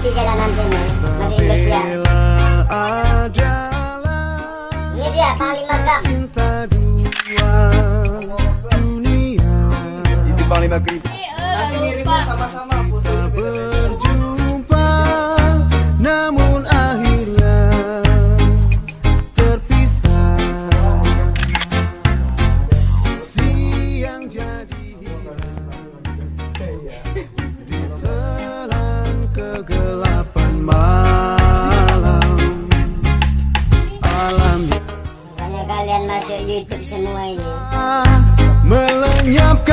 tiga dan enam ini masih Inggris ini dia panglima legam ini Panglima Kerip eh, nanti ngirimnya sama-sama. kalian masuk YouTube semua ini. Melenyapkan